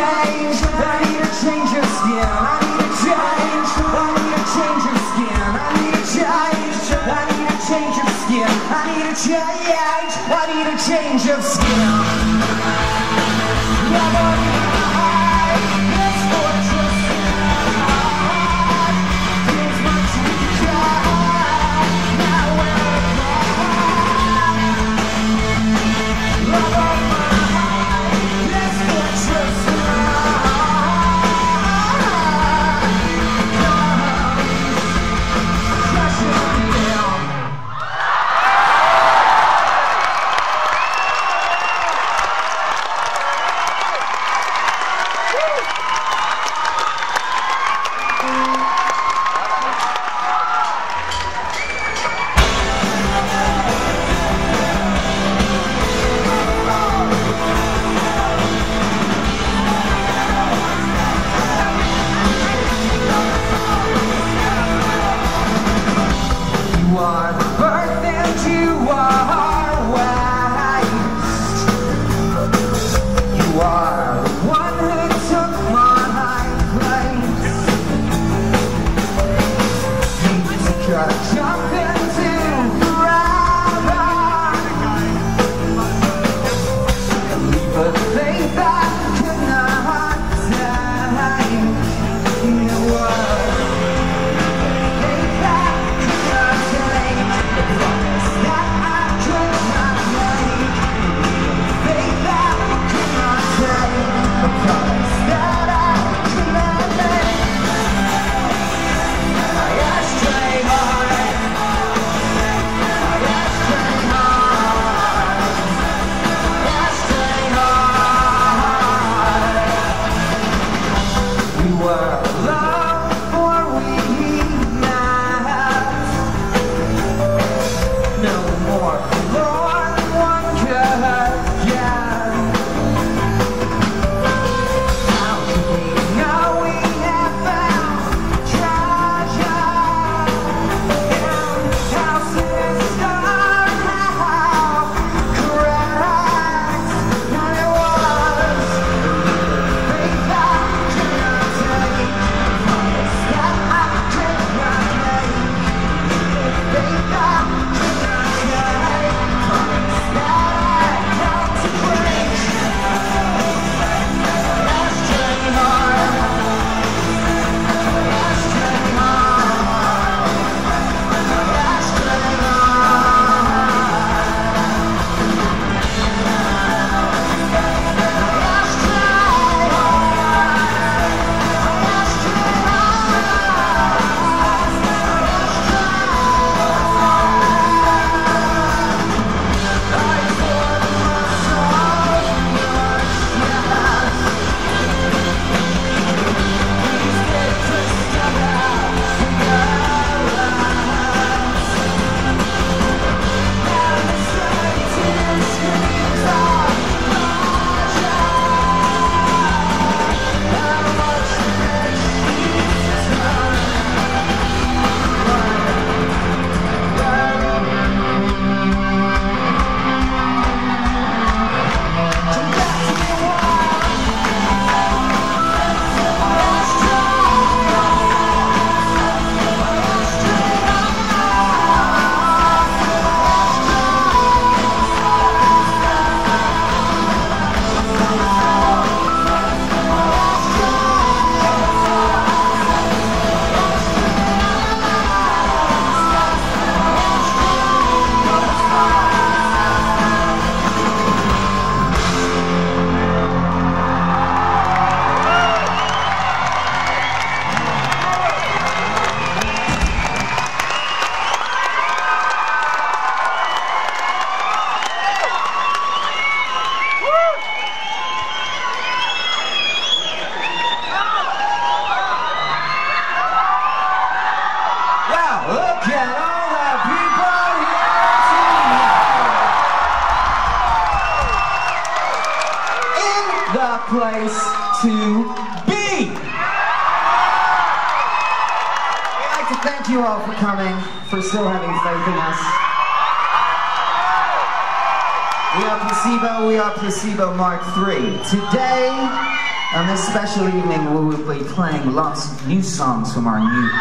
I need a change of skin. I need a change, I need a change of skin. I need a change, I need a change of skin. I need a change, I need a change of skin. each evening we will be playing lots of new songs from our new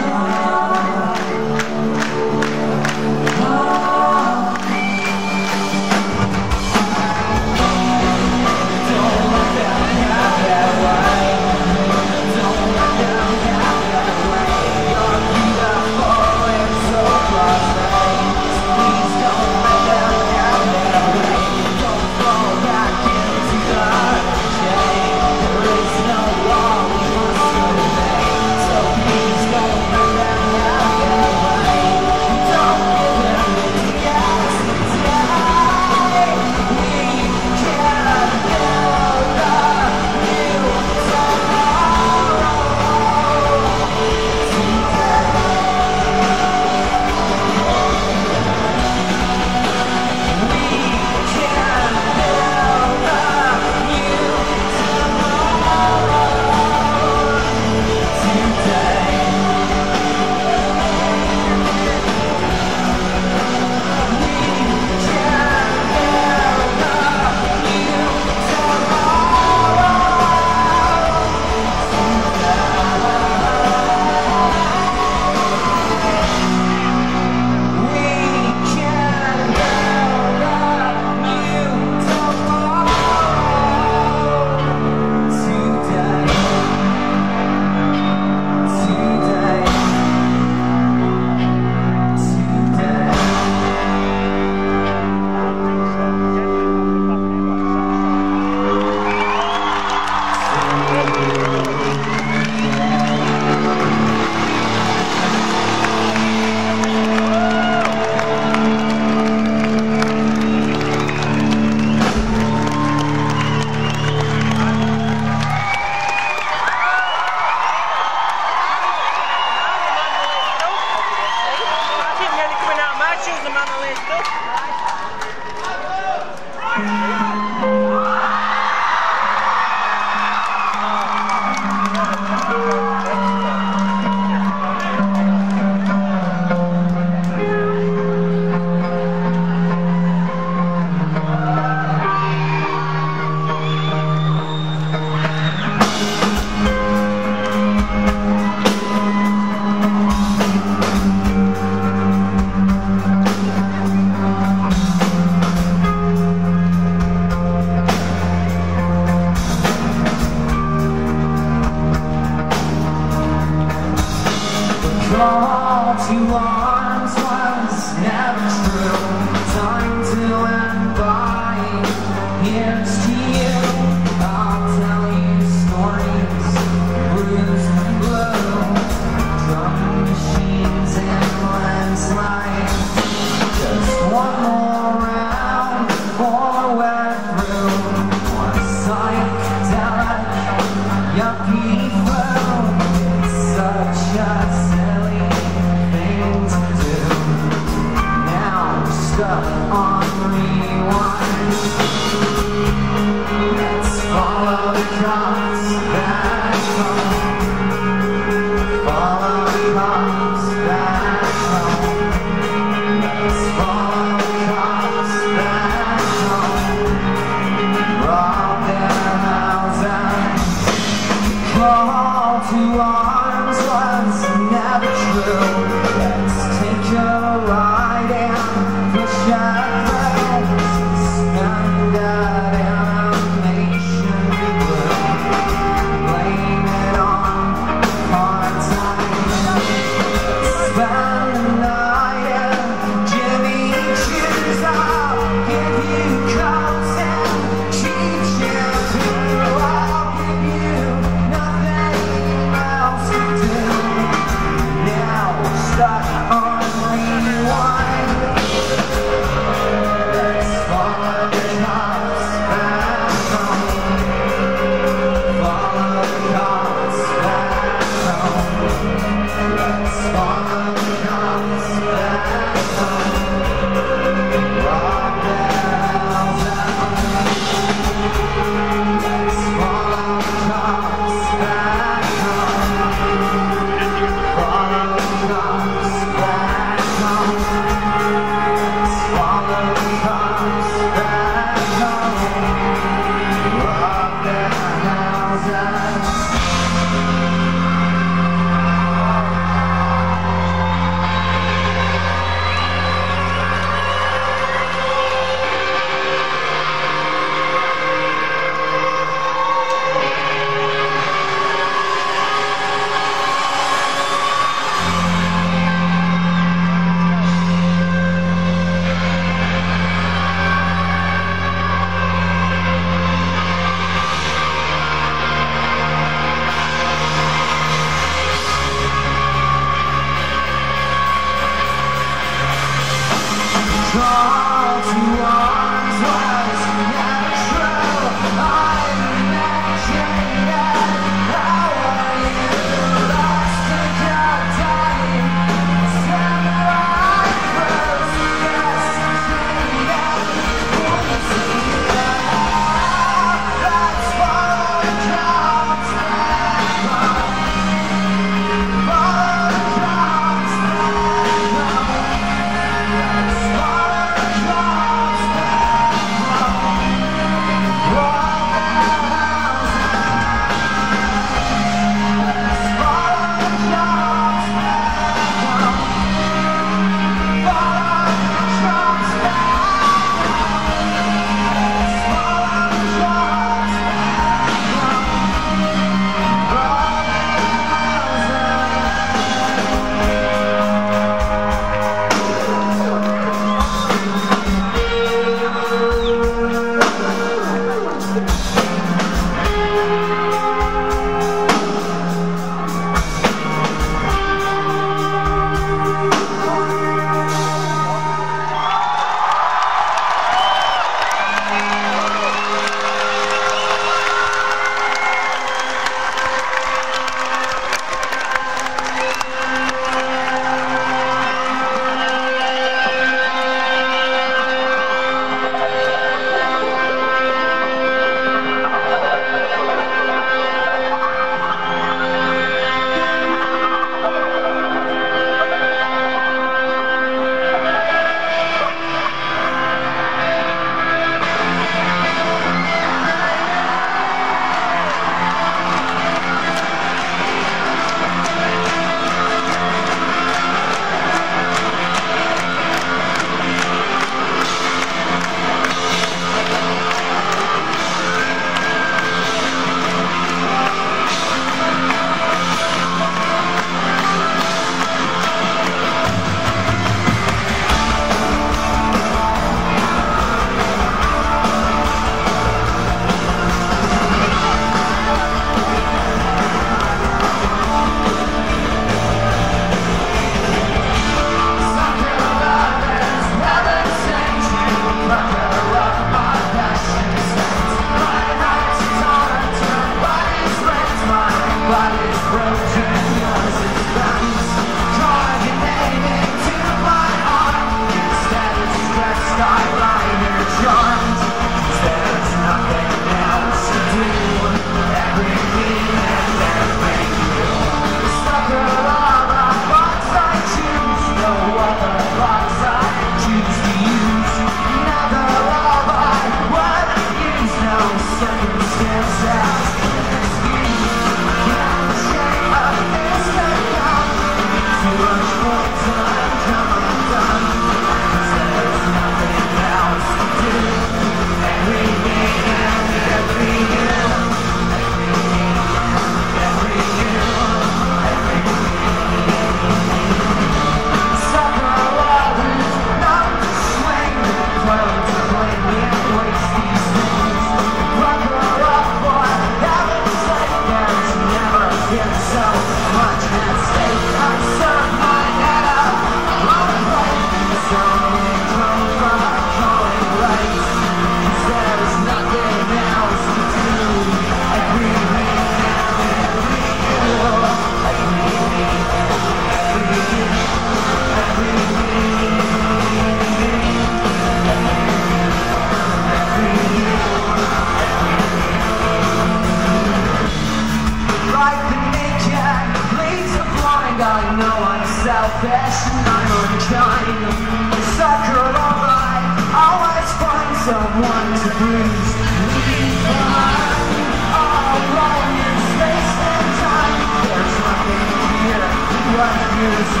what is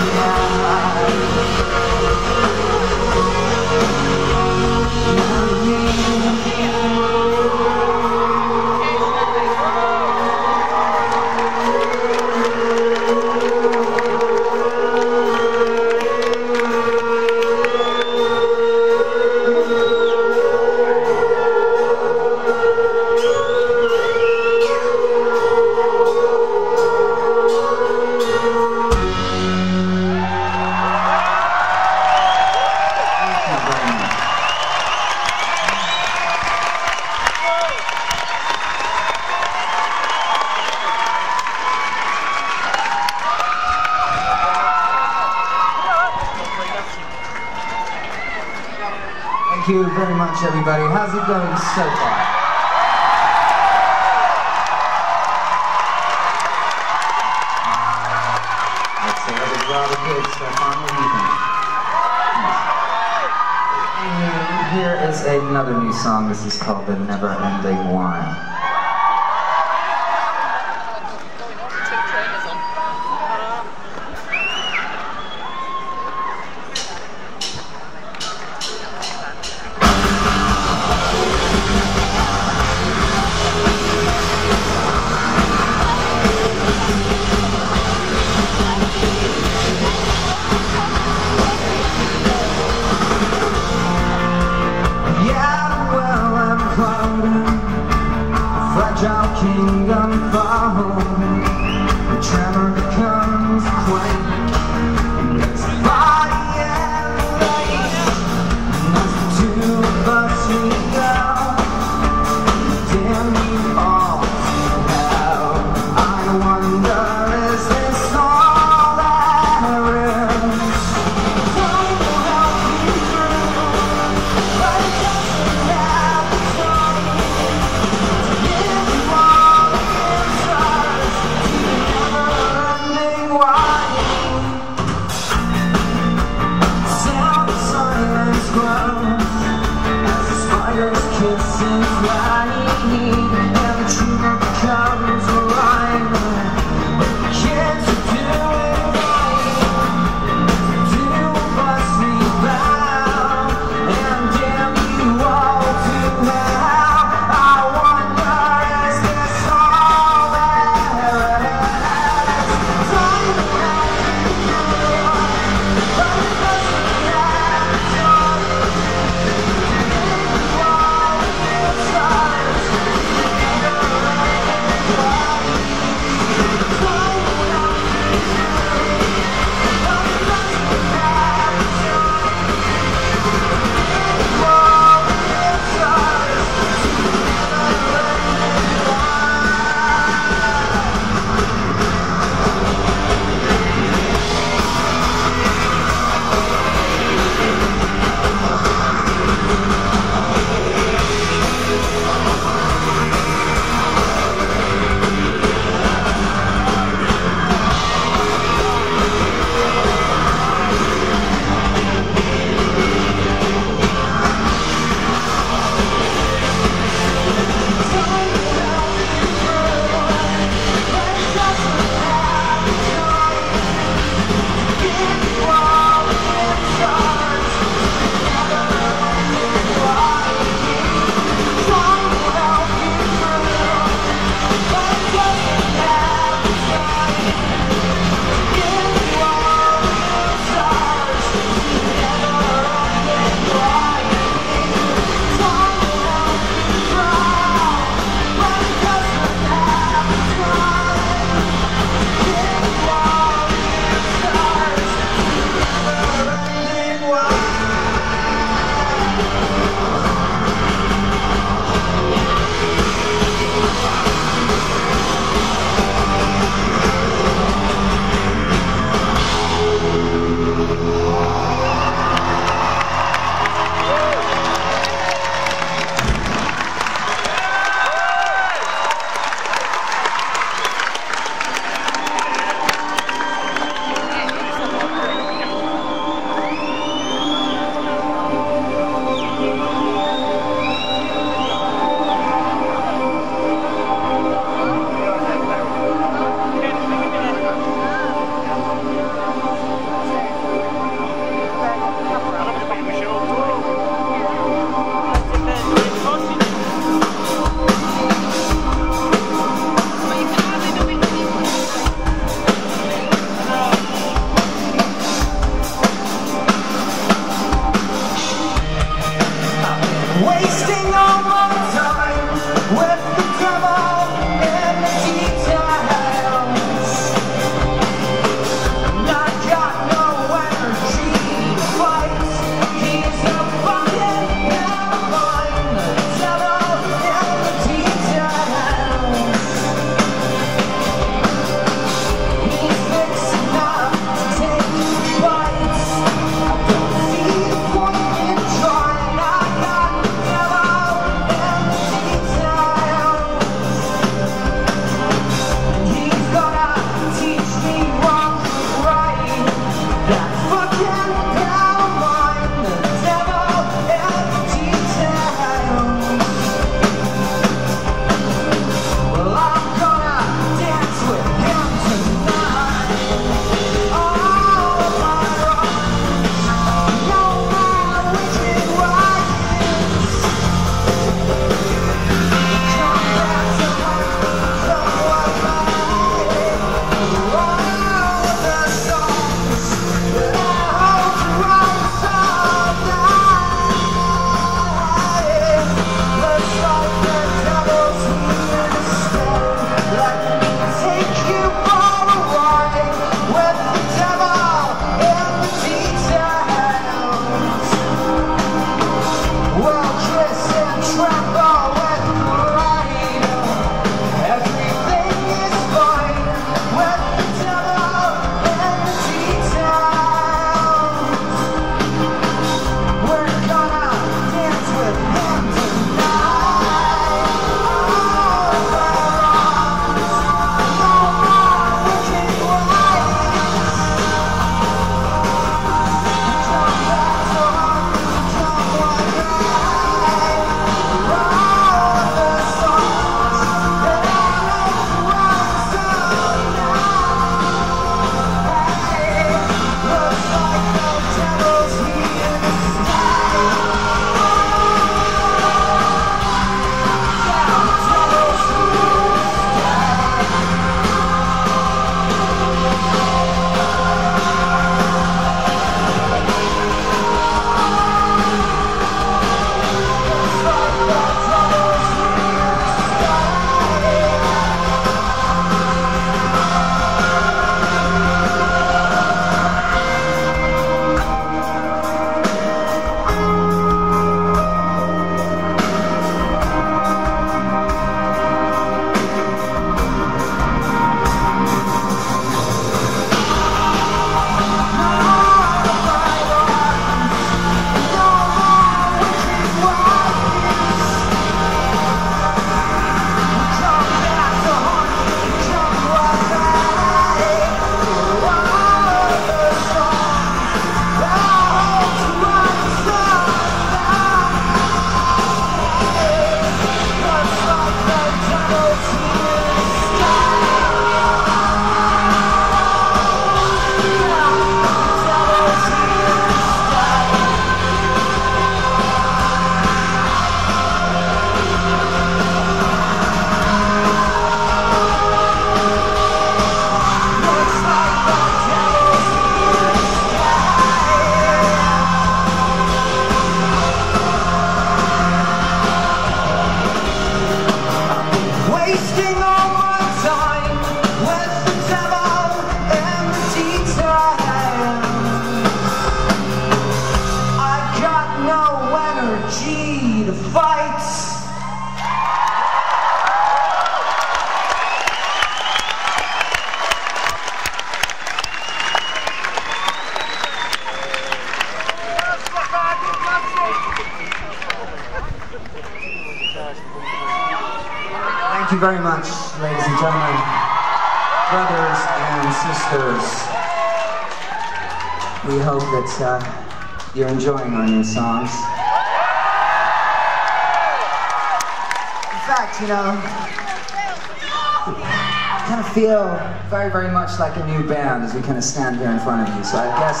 like a new band as we kind of stand here in front of you. So I guess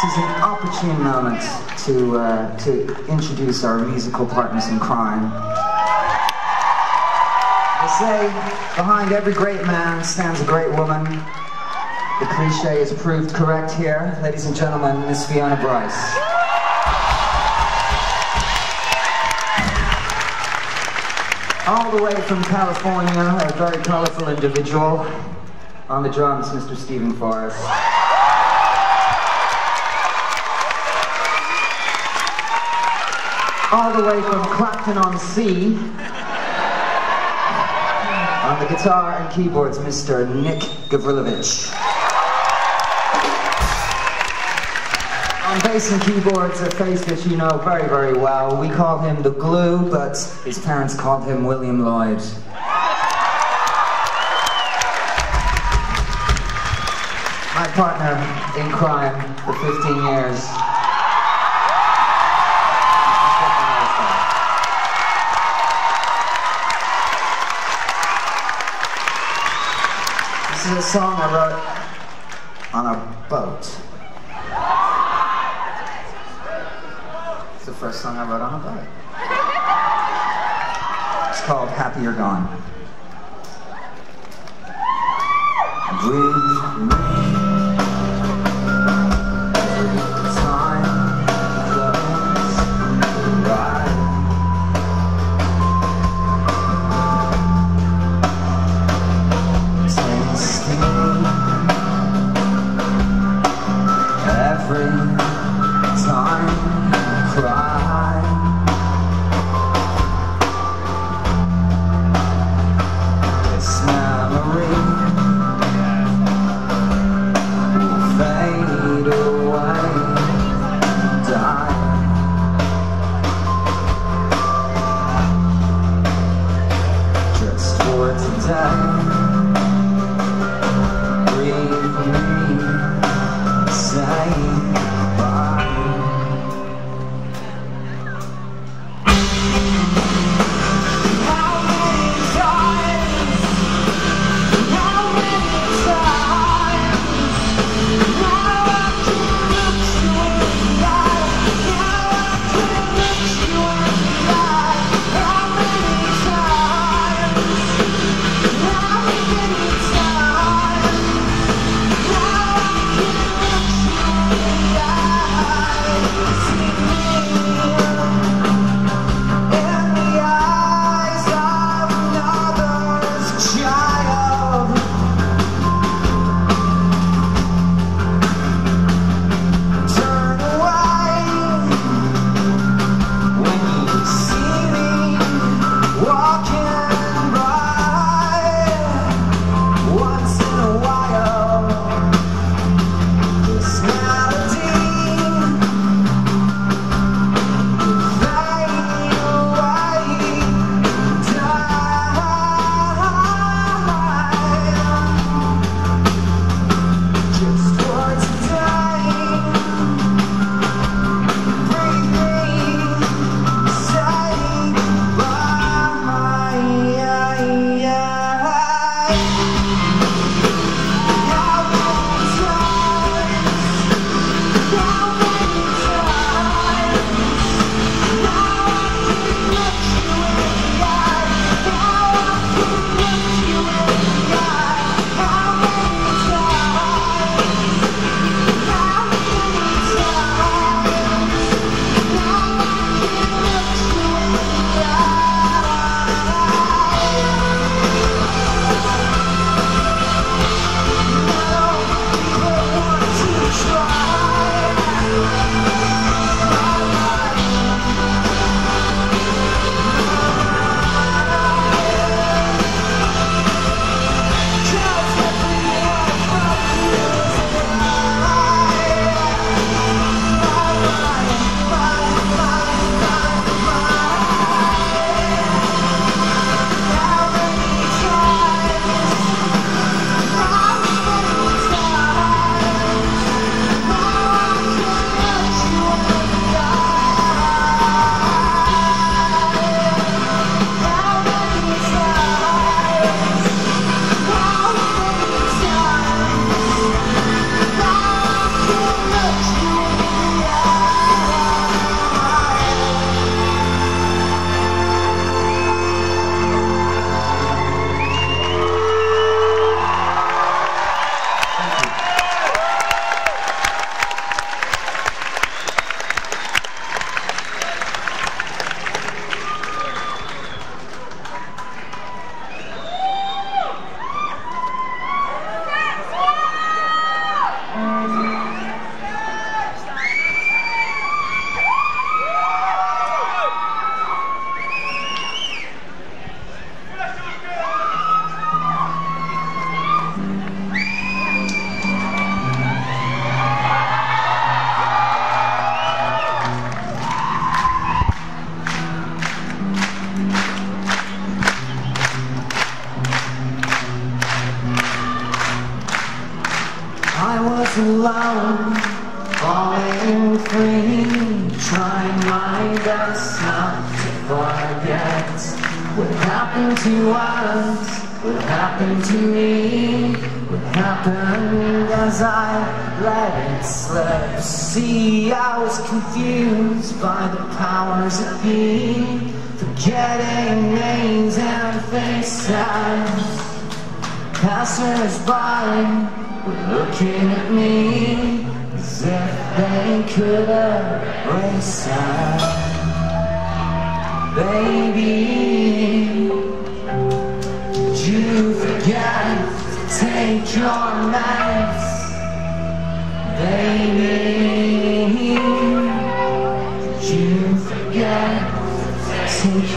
this is an opportune moment to uh, to introduce our musical partners in crime. They say behind every great man stands a great woman. The cliche is proved correct here. Ladies and gentlemen, Miss Fiona Brice. All the way from California, a very colorful individual. On the drums, Mr. Stephen Forrest. All the way from Clacton on Sea. On the guitar and keyboards, Mr. Nick Gavrilovic. On bass and keyboards, a face that you know very, very well. We call him the Glue, but his parents called him William Lloyd. Partner in crime for 15 years. This is a song I wrote on a boat. It's the first song I wrote on a boat. It's called Happy You're Gone. Breathe Música meds? Baby, did you forget to take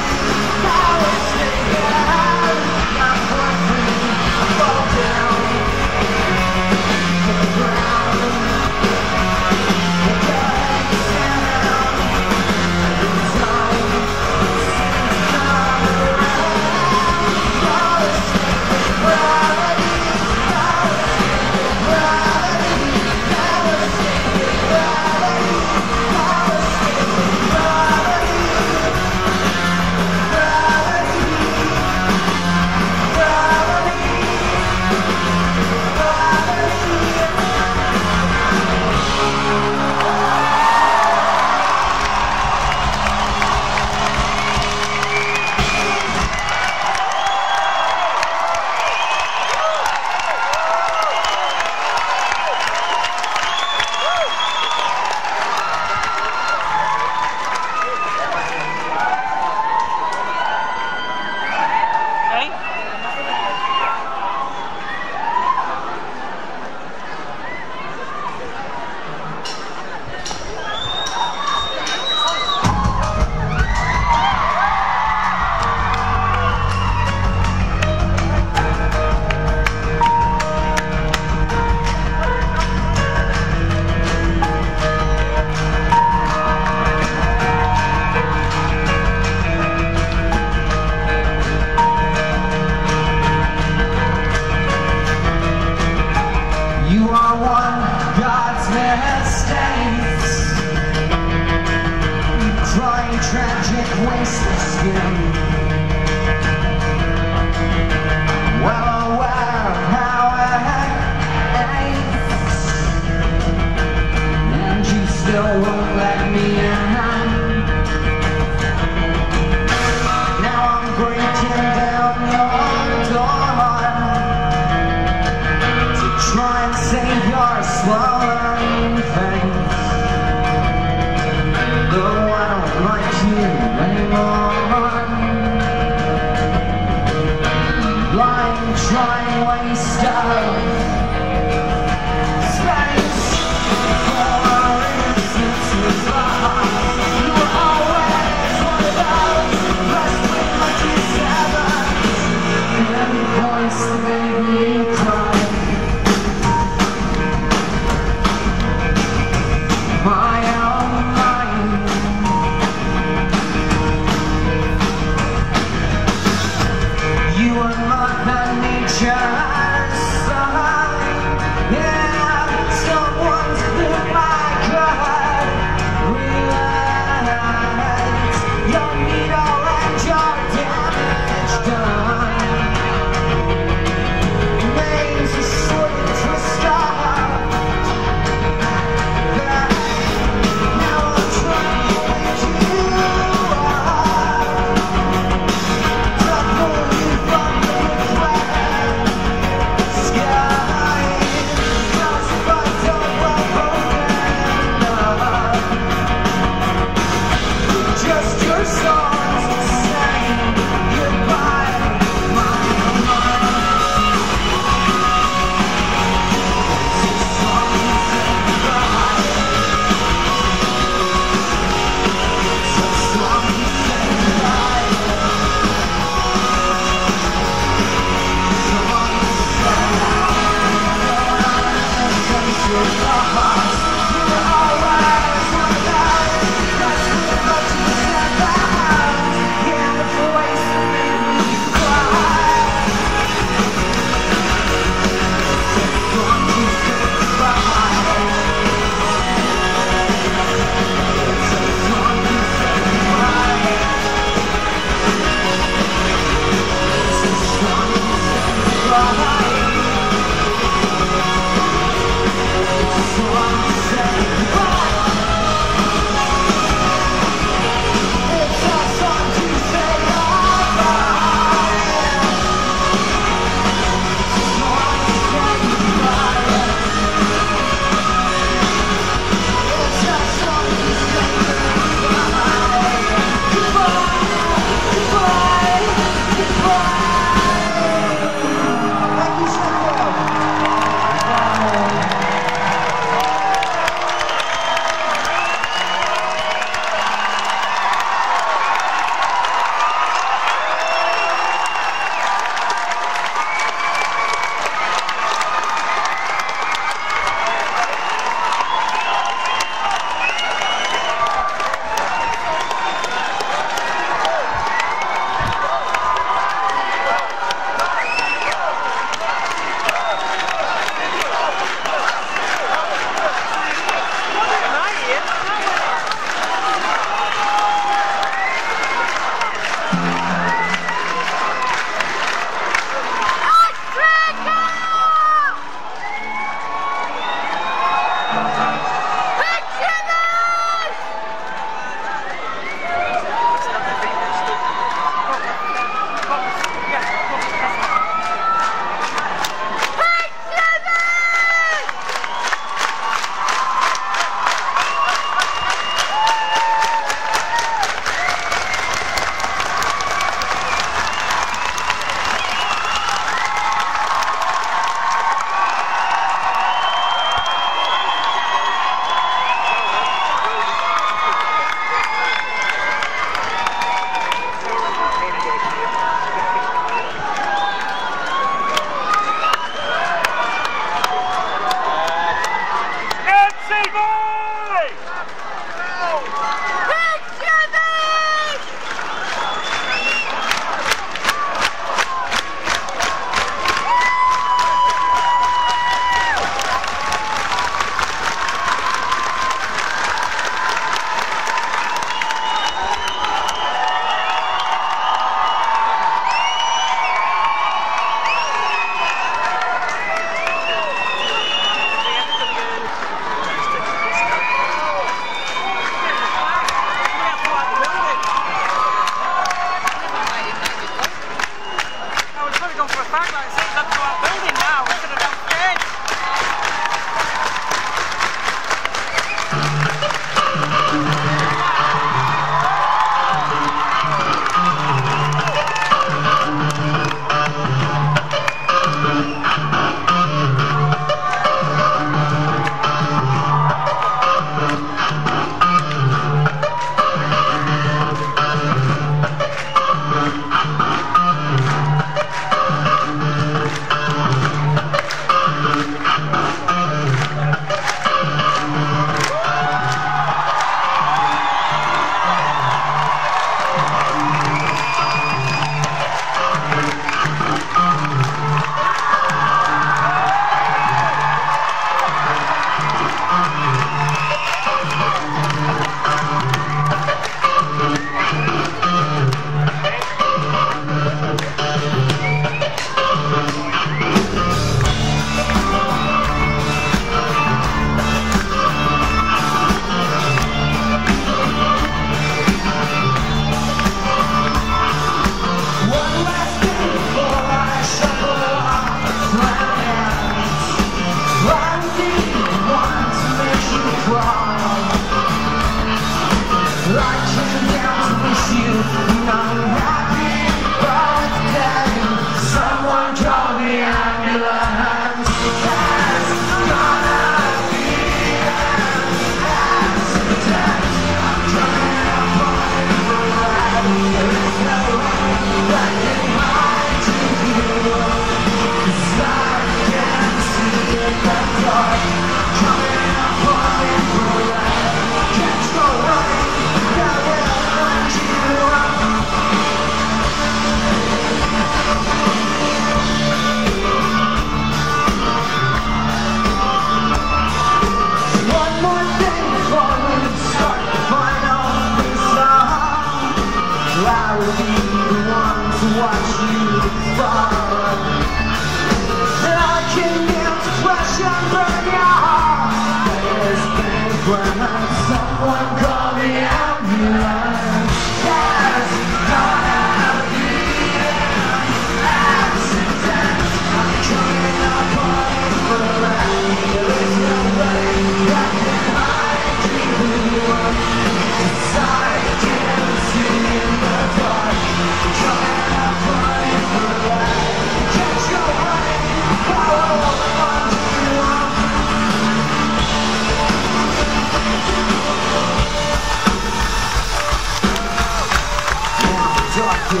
That's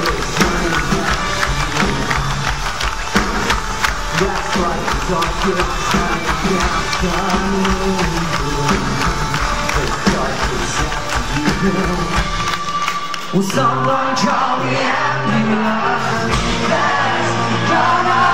right, darkest night afternoon Will someone call me at midnight? That's gonna